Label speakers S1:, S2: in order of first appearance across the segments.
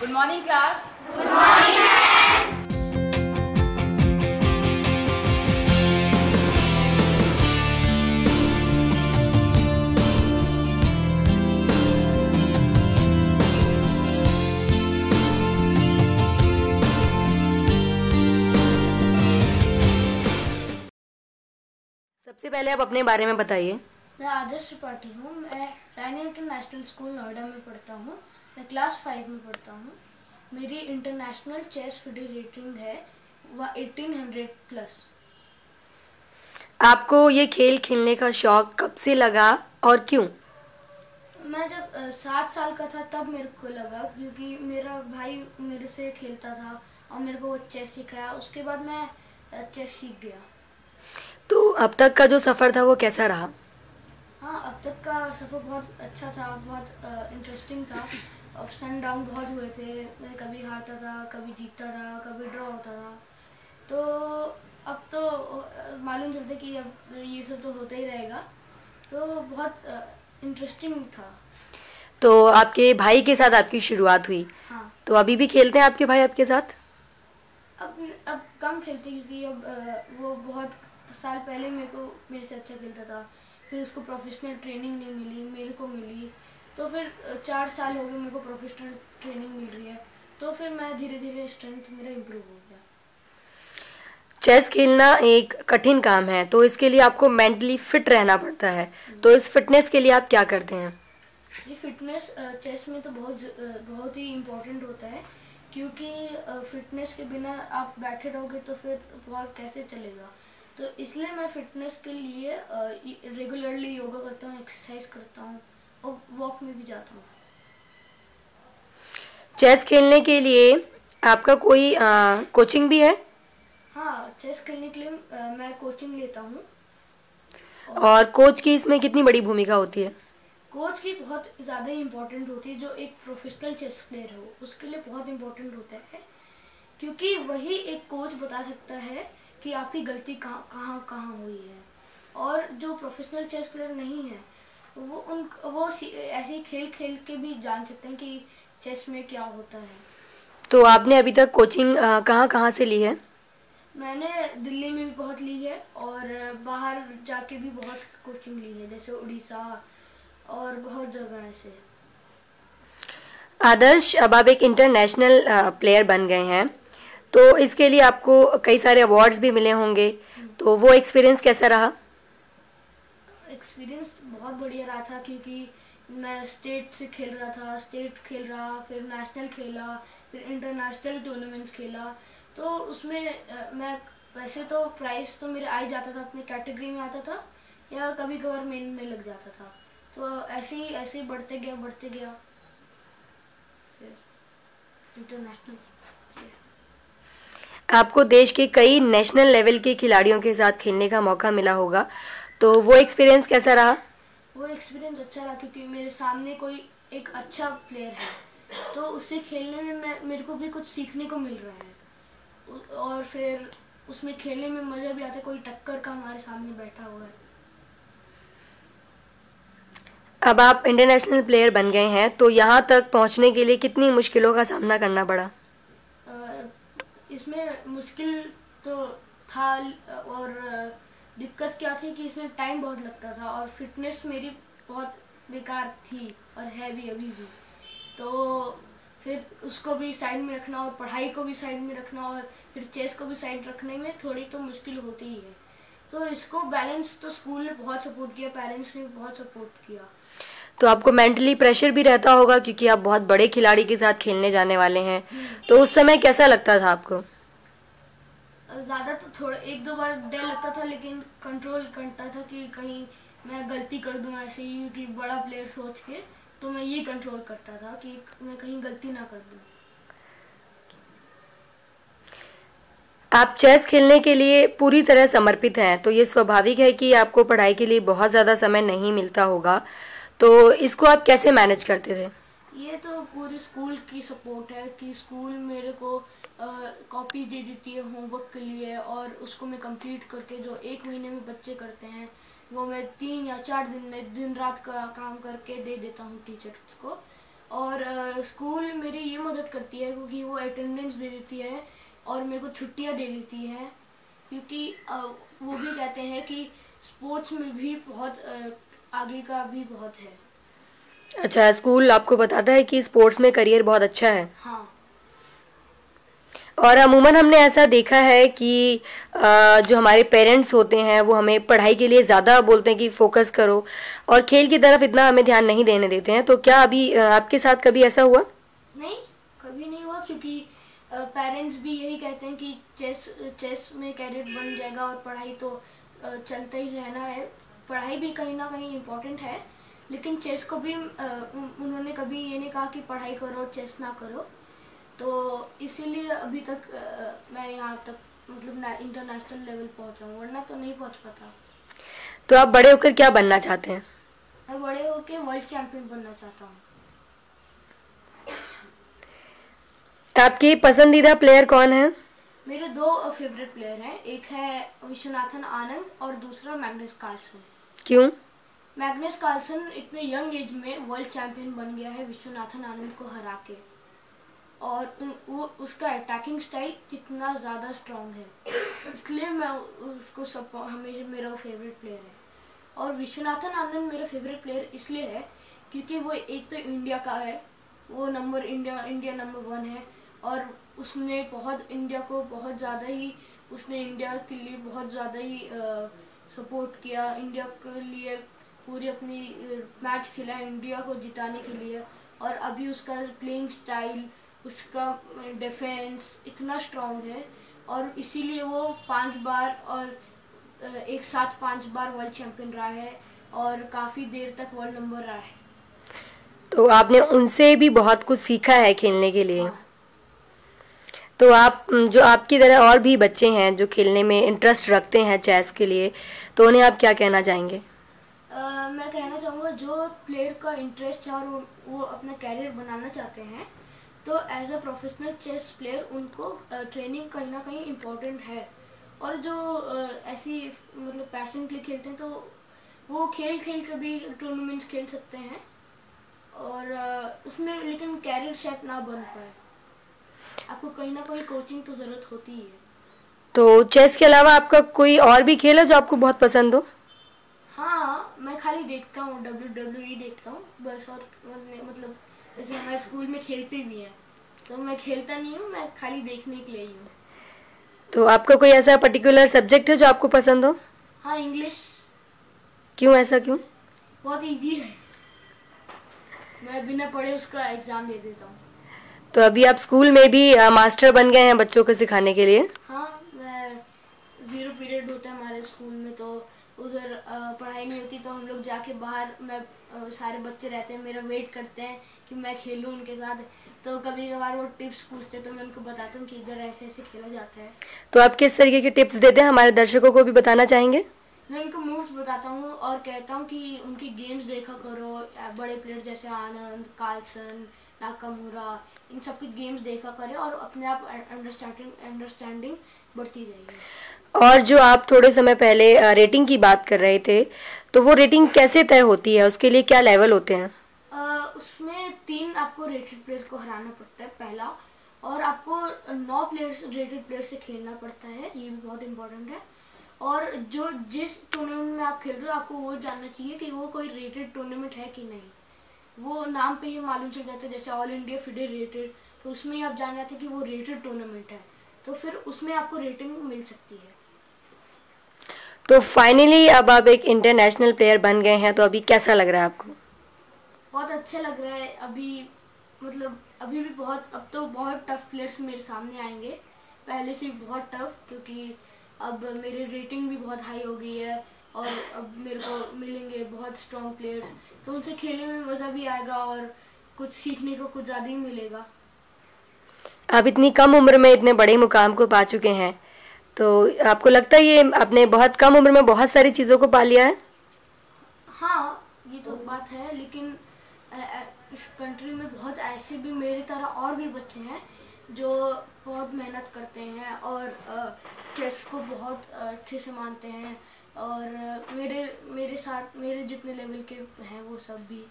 S1: Good morning class
S2: सबसे पहले आप अपने बारे में बताइए।
S3: मैं आदर्श त्रिपाठी हूँ। मैं रायन इंटरनेशनल स्कूल नोएडा में पढ़ता हूँ। मैं क्लास फाइव में पढ़ता हूँ। मेरी इंटरनेशनल चेस फिडे रेटिंग है एटीन हंड्रेड प्लस
S2: आपको ये खेल खेलने का शौक कब से लगा और क्यों?
S3: मैं जब सात साल का था तब मेरे को लगा क्योंकि मेरा भाई मेरे से खेलता था और मेरे को वो चेस सिखाया। उसके बाद मैं चेस सीख गया।
S2: तो अब तक का जो सफ़र था वो कैसा रहा?
S3: हाँ अब तक का सफ़र बहुत अच्छा था बहुत इंटरेस्टिंग था। अप्स एंड डाउन बहुत हुए थे। मैं कभी हारता था कभी जीतता था कभी ड्रॉ होता था। तो अब तो मालूम चलता कि अब ये सब तो होता ही रहेगा। तो बहुत इंटरेस्टिंग था।
S2: तो आपके भाई के साथ आपकी शुरुआत हुई।
S3: हाँ।
S2: तो अभी भी खेलते हैं आपके भाई आपके साथ?
S3: अब अब कम खेलते क्योंकि अब वो बहुत साल पहले मेरे को मेरे से अच्छा खेलता था। फिर उसको प्रोफेशनल ट्रेनिंग नहीं मिली मेरे को मिली। तो फिर चार साल हो गए मेरे को प्रोफेशनल ट्रेनिंग मिल रही है। तो फिर मैं धीरे धीरे स्ट्रेंथ मेरा इम्प्रूव हो गया।
S2: चेस खेलना एक कठिन काम है तो इसके लिए आपको मेंटली फिट रहना पड़ता है। तो इस फिटनेस के लिए आप क्या करते हैं?
S3: ये फिटनेस चेस में तो बहुत बहुत ही इम्पोर्टेंट होता है क्योंकि फिटनेस के बिना आप बैठे रहोगे तो फिर बहुत कैसे चलेगा? तो इसलिए मैं फिटनेस के लिए रेगुलरली योगा करता हूँ एक्सरसाइज करता हूँ। और वॉक में भी जाता हूँ।
S2: चेस खेलने के लिए आपका कोई आ, कोचिंग भी है?
S3: हाँ चेस खेलने के लिए अ, मैं कोचिंग लेता हूँ।
S2: और कोच की इसमें कितनी बड़ी भूमिका होती है?
S3: कोच की बहुत ज़्यादा इम्पोर्टेंट होती है जो एक प्रोफेशनल चेस प्लेयर हो उसके लिए बहुत इम्पोर्टेंट होता है। क्योंकि वही एक कोच बता सकता है कि आपकी गलती कहाँ कहाँ कहाँ हुई है। और जो प्रोफेशनल चेस प्लेयर नहीं है वो उन वो ऐसे ही खेल खेल के भी जान सकते हैं कि चेस में क्या होता है।
S2: तो आपने अभी तक कोचिंग कहाँ कहाँ से ली है?
S3: मैंने दिल्ली में भी बहुत ली है और बाहर जाके भी बहुत कोचिंग ली है जैसे उड़ीसा और बहुत जगह ऐसे।
S2: आदर्श अब आप एक इंटरनेशनल प्लेयर बन गए हैं। तो इसके लिए आपको कई सारे अवार्ड्स भी मिले होंगे। तो वो एक्सपीरियंस कैसा रहा?
S3: एक्सपीरियंस बहुत बढ़िया रहा था क्योंकि मैं स्टेट से खेल रहा था स्टेट खेल रहा फिर नेशनल खेला, फिर इंटरनेशनल टूर्नामेंट्स खेला। तो उसमें मैं, वैसे तो प्राइस तो मेरे आ ही जाता था, अपनी कैटेगरी में आता था, या कभी कभार मेन में लग जाता था। तो ऐसे ही ऐसे ही बढ़ते गया बढ़ते गया। इंटरनेशनल
S2: आपको देश के कई नेशनल लेवल के खिलाड़ियों के साथ खेलने का मौका मिला होगा तो वो एक्सपीरियंस कैसा रहा?
S3: वो एक्सपीरियंस अच्छा रहा क्योंकि मेरे सामने कोई एक अच्छा प्लेयर है। तो उससे खेलने में मैं मेरे को भी कुछ सीखने को मिल रहा है। और फिर उसमें खेलने में मज़ा भी आता है कोई टक्कर का हमारे सामने बैठा हुआ है।
S2: अब आप इंटरनेशनल प्लेयर बन गए हैं तो यहाँ तक पहुँचने के लिए कितनी मुश्किलों का सामना करना पड़ा?
S3: इसमें मुश्किल तो था और दिक्कत क्या थी कि इसमें टाइम बहुत लगता था और फिटनेस मेरी बहुत बेकार थी और है भी अभी भी। तो फिर उसको भी साइड में रखना और पढ़ाई को भी साइड में रखना और फिर चेस को भी साइड रखने में थोड़ी तो मुश्किल होती ही है। तो इसको बैलेंस तो स्कूल ने बहुत सपोर्ट किया पेरेंट्स ने बहुत सपोर्ट किया।
S2: तो आपको मेंटली प्रेशर भी रहता होगा क्योंकि आप बहुत बड़े खिलाड़ी के साथ खेलने जाने वाले हैं। तो उस समय कैसा लगता था आपको?
S3: ज़्यादा तो थोड़ा एक दो बार डर लगता था लेकिन कंट्रोल करता था कि कहीं मैं गलती कर दूँ ऐसे ही कि बड़ा प्लेयर सोच के तो मैं ये कंट्रोल करता था कि मैं कहीं गलती ना कर दूँ।
S2: आप चेस खेलने के लिए पूरी तरह समर्पित हैं तो ये स्वाभाविक है कि आपको पढ़ाई के लिए बहुत ज़्यादा समय नहीं मिलता होगा। तो इसको आप कैसे मैनेज करते थे?
S3: ये तो पूरी स्कूल की सपोर्ट है कि स्कूल मेरे को कॉपीज दे देती है होमवर्क के लिए और उसको मैं कंप्लीट करके जो एक महीने में बच्चे करते हैं वो मैं तीन या चार दिन में दिन रात का काम करके दे देता हूँ टीचर्स को। और स्कूल मेरी ये मदद करती है क्योंकि वो अटेंडेंस दे देती है और मेरे को छुट्टियाँ दे देती है। क्योंकि वो भी कहते हैं कि स्पोर्ट्स में भी बहुत आगे का भी बहुत है।
S2: अच्छा स्कूल आपको बताता है कि स्पोर्ट्स में करियर बहुत अच्छा है?
S3: हाँ।
S2: और अमूमन हमने ऐसा देखा है कि जो हमारे पेरेंट्स होते हैं, वो हमें पढ़ाई के लिए ज़्यादा बोलते हैं कि फोकस करो और खेल की तरफ़ इतना हमें ध्यान नहीं देने देते हैं। तो क्या अभी आपके साथ कभी ऐसा हुआ?
S3: नहीं, कभी नहीं हुआ क्योंकि पेरेंट्स भी यही कहते हैं कि चेस चेस में कैरियर बन जाएगा और पढ़ाई तो चलता ही रहना है। पढ़ाई भी कहीं ना कहीं इम्पोर्टेंट है, लेकिन चेस को भी उन्होंने कभी ये नहीं कहा कि पढ़ाई करो, चेस ना करो। तो इसीलिए अभी तक अ, मैं यहाँ तक मतलब इंटरनेशनल लेवल पहुँचा हूँ वरना तो नहीं पहुँच पाता।
S2: तो आप बड़े होकर क्या बनना चाहते हैं?
S3: मैं बड़े होके वर्ल्ड चैंपियन बनना चाहता हूँ।
S2: आपके पसंदीदा प्लेयर कौन है?
S3: मेरे दो फेवरेट प्लेयर हैं एक है विश्वनाथन आनंद और दूसरा मैग्नस कार्लसन
S2: क्यों?
S3: मैग्नस कार्लसन इतने यंग एज में वर्ल्ड चैंपियन बन गया है विश्वनाथन आनंद को हरा के। और वो, उसका अटैकिंग स्टाइल कितना ज़्यादा स्ट्रांग है। इसलिए मैं उसको सब हमेशा मेरा फेवरेट प्लेयर है। और विश्वनाथन आनंद मेरा फेवरेट प्लेयर इसलिए है क्योंकि वो एक तो इंडिया का है, वो number India India number one है और उसने बहुत, इंडिया को बहुत ज़्यादा ही, उसने इंडिया के लिए बहुत ज़्यादा ही सपोर्ट किया। इंडिया के लिए पूरी अपनी मैच खेला, इंडिया को जिताने के लिए। और अभी उसका प्लेइंग स्टाइल उसका डिफेंस इतना स्ट्रांग है और इसीलिए वो पाँच बार और एक साथ पाँच बार वर्ल्ड चैंपियन रहा है और काफ़ी देर तक वर्ल्ड नंबर रहा है।
S2: तो आपने उनसे भी बहुत कुछ सीखा है खेलने के लिए?
S3: हाँ।
S2: तो आप जो आपकी तरह और भी बच्चे हैं जो खेलने में इंटरेस्ट रखते हैं चेस के लिए तो उन्हें आप क्या कहना चाहेंगे?
S3: मैं कहना चाहूँगा जो प्लेयर का इंटरेस्ट है और वो अपना कैरियर बनाना चाहते हैं तो as a professional chess player उनको ट्रेनिंग कहीं ना कहीं इम्पोर्टेंट है। और जो ऐसी मतलब पैशन के लिए खेलते हैं तो वो खेल खेल कर भी टूर्नामेंट्स खेल सकते हैं। और उसमें लेकिन कैरियर शायद ना बन पाए। आपको कहीं ना कहीं कोचिंग तो ज़रूरत होती ही है।
S2: तो चेस के अलावा आपका कोई और भी खेल है जो आपको बहुत पसंद हो?
S3: हाँ मैं खाली देखता हूँ डब्ल्यू डब्ल्यू ई देखता हूँ बस और मतलब मतलब जैसे हमारे स्कूल में खेलते भी हैं। तो मैं खेलता नहीं हूँ मैं खाली देखने के लिए ही हूँ।
S2: तो आपका कोई ऐसा पर्टिकुलर सब्जेक्ट है जो आपको पसंद हो?
S3: हाँ इंग्लिश
S2: क्यों ऐसा क्यों?
S3: बहुत इजी है। मैं बिना पढ़े उसका एग्ज़ाम दे देता हूँ।
S2: तो अभी आप स्कूल में भी अ, मास्टर बन गए हैं बच्चों को सिखाने के लिए?
S3: हाँ मैं ज़ीरो पीरियड होता है हमारे स्कूल में तो उधर पढ़ाई नहीं होती तो हम लोग जाके बाहर मैं सारे बच्चे रहते हैं मेरा वेट करते हैं कि मैं खेलूं उनके साथ। तो कभी कभार वो टिप्स पूछते तो मैं उनको बताता हूँ कि इधर ऐसे ऐसे खेला जाता है।
S2: तो आप किस तरीके की टिप्स देते हैं? हमारे दर्शकों को भी बताना चाहेंगे?
S3: मैं उनको मूव्स बताता हूँ और कहता हूँ कि उनकी गेम्स देखा करो बड़े प्लेयर जैसे आनंद कार्लसन नाकामुरा इन सब की गेम्स देखा करें और अपने आप अंडरस्टैंडिंग अंडरस्टैंडिंग बढ़ती जाएगी।
S2: और जो आप थोड़े समय पहले रेटिंग की बात कर रहे थे तो वो रेटिंग कैसे तय होती है? उसके लिए क्या लेवल होते हैं?
S3: अ, उसमें तीन आपको रेटेड प्लेयर को हराना पड़ता है पहला और आपको नौ प्लेयर्स रेटेड प्लेयर से खेलना पड़ता है ये भी बहुत इम्पोर्टेंट है। और जो जिस टूर्नामेंट में आप खेल रहे हो आपको वो जानना चाहिए कि वो कोई रेटेड टूर्नामेंट है कि नहीं। वो नाम पे ही मालूम चल जाता है जैसे ऑल इंडिया फिडे रेटेड तो उसमें आप जान जाते हैं कि वो रेटेड टूर्नामेंट है। तो फिर उसमें आपको रेटिंग मिल सकती है।
S2: तो फाइनली अब आप एक इंटरनेशनल प्लेयर बन गए हैं तो अभी कैसा लग रहा है आपको?
S3: बहुत अच्छा लग रहा है। अभी मतलब अभी भी बहुत अब तो बहुत टफ प्लेयर्स मेरे सामने आएँगे। पहले से बहुत टफ क्योंकि अब मेरी रेटिंग भी बहुत हाई हो गई है और अब मेरे को मिलेंगे बहुत स्ट्रॉन्ग प्लेयर्स तो उनसे खेलने में मज़ा भी आएगा और कुछ सीखने को कुछ ज़्यादा ही मिलेगा।
S2: आप इतनी कम उम्र में इतने बड़े मुकाम को पा चुके हैं। तो आपको लगता है ये आपने बहुत कम उम्र में बहुत सारी चीज़ों को पा लिया है?
S3: हाँ ये तो बात है लेकिन इस कंट्री में बहुत ऐसे भी मेरी तरह और भी बच्चे हैं जो बहुत मेहनत करते हैं और चेस को बहुत अच्छे से मानते हैं और मेरे मेरे साथ मेरे जितने लेवल के हैं वो सब भी।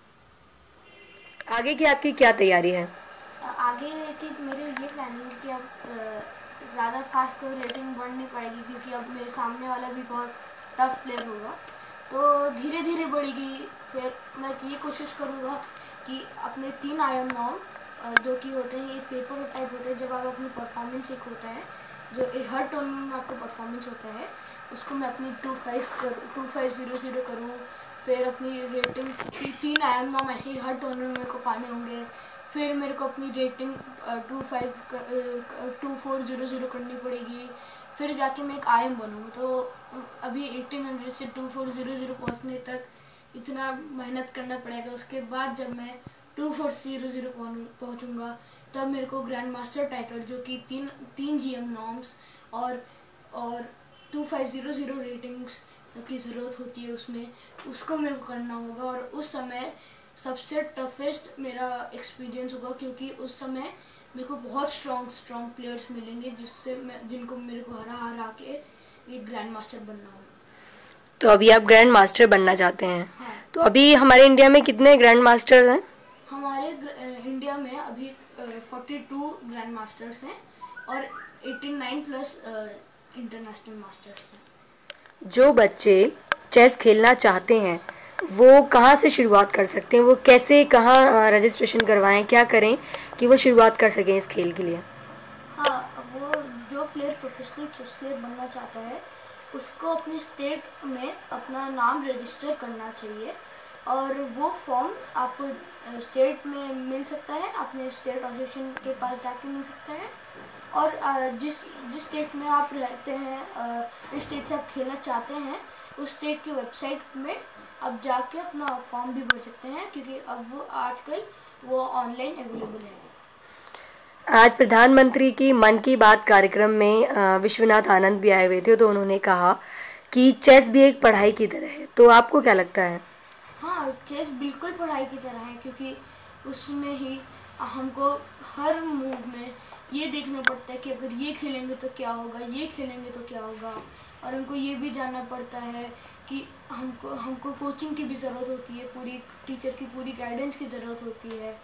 S2: आगे की आपकी क्या तैयारी है?
S3: आगे की मेरे ये प्लानिंग है कि अब ज़्यादा फास्ट तो रेटिंग बढ़नी पड़ेगी क्योंकि अब मेरे सामने वाला भी बहुत टफ प्लेयर होगा। तो धीरे धीरे बढ़ेगी। फिर मैं ये कोशिश करूँगा कि अपने तीन आयन नाम जो कि होते हैं, ये पेपर टाइप होते हैं, जब आप अपनी परफॉर्मेंस एक होता है, जो हर टूर्नामेंट में आपका परफॉर्मेंस होता है, उसको मैं अपनी टू फाइव करूँ टू फाइव ज़ीरो ज़ीरो करूँ। फिर अपनी रेटिंग तीन आयन नाम ऐसे ही हर टूर्नामेंट मेरे को पाने होंगे। फिर मेरे को अपनी rating two five two four zero zero करनी पड़ेगी। फिर जाके मैं एक आई एम बनूँ तो अभी एटीन हंड्रेड से टू फोर ज़ीरो ज़ीरो पहुँचने तक इतना मेहनत करना पड़ेगा। उसके बाद जब मैं टू फोर ज़ीरो ज़ीरो पहुँचूँगा, तब मेरे को ग्रैंड मास्टर टाइटल जो कि तीन तीन जी एम नॉम्स और और two five zero zero ratings की ज़रूरत होती है उसमें, उसको मेरे को करना होगा। और उस समय सबसे टफेस्ट मेरा एक्सपीरियंस होगा क्योंकि उस समय मेरे को बहुत स्ट्रॉन्ग स्ट्रॉन्ग प्लेयर्स मिलेंगे जिससे मैं जिनको मेरे को हरा हरा के ये ग्रैंड मास्टर बनना होगा।
S2: तो अभी आप ग्रैंड मास्टर बनना चाहते हैं? हाँ। तो अभी हमारे इंडिया में कितने ग्रैंड मास्टर हैं?
S3: हमारे इंडिया में अभी फोर्टी टू ग्रैंड मास्टर्स हैं और eighty nine plus international masters हैं।
S2: जो बच्चे चेस खेलना चाहते हैं वो कहाँ से शुरुआत कर सकते हैं? वो कैसे, कहाँ रजिस्ट्रेशन करवाएँ? क्या करें कि वो शुरुआत कर सकें इस खेल के लिए?
S3: हाँ वो जो प्लेयर प्रोफेशनल चेस प्लेयर बनना चाहता है, उसको अपने स्टेट में अपना नाम रजिस्टर करना चाहिए और वो फॉर्म आपको स्टेट में मिल सकता है, अपने स्टेट एसोसिएशन के पास जाके मिल सकता है और जिस जिस स्टेट में आप रहते हैं जिस स्टेट से आप खेलना चाहते हैं, उस स्टेट की वेबसाइट में अब जाके अपना फॉर्म भी भर सकते हैं क्योंकि अब वो आजकल वो ऑनलाइन अवेलेबल है।
S2: आज प्रधानमंत्री की मन की बात कार्यक्रम में विश्वनाथ आनंद भी आए हुए थे तो उन्होंने कहा कि चेस भी एक पढ़ाई की तरह है। तो आपको क्या लगता है?
S3: हाँ चेस बिल्कुल पढ़ाई की तरह है क्योंकि उसमें ही हमको हर मूव में ये देखना पड़ता है कि अगर ये खेलेंगे तो क्या होगा ये खेलेंगे तो क्या होगा और हमको ये भी जानना पड़ता है कि हमको हमको कोचिंग की भी ज़रूरत होती है पूरी टीचर की पूरी गाइडेंस की ज़रूरत होती है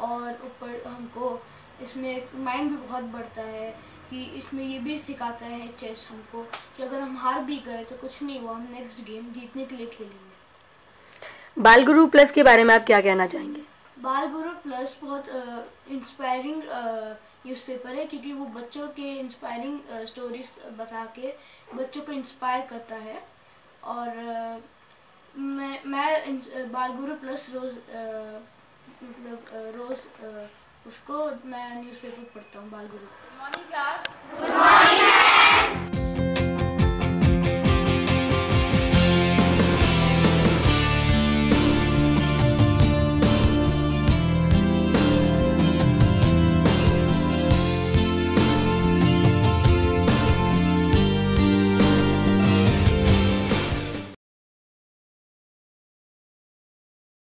S3: और ऊपर हमको इसमें माइंड भी बहुत बढ़ता है कि इसमें ये भी सिखाता है चेस हमको कि अगर हम हार भी गए तो कुछ नहीं हुआ हम नेक्स्ट गेम जीतने के लिए खेलेंगे।
S2: बाल गुरु प्लस के बारे में आप क्या कहना चाहेंगे?
S3: बाल गुरु प्लस बहुत इंस्पायरिंग न्यूज़पेपर है क्योंकि वो बच्चों के इंस्पायरिंग स्टोरीज बता के बच्चों को इंस्पायर करता है। और मैं मैं बालगुरु प्लस रोज मतलब रोज उसको मैं न्यूज़पेपर पढ़ता हूँ बालगुरु। Morning class good morning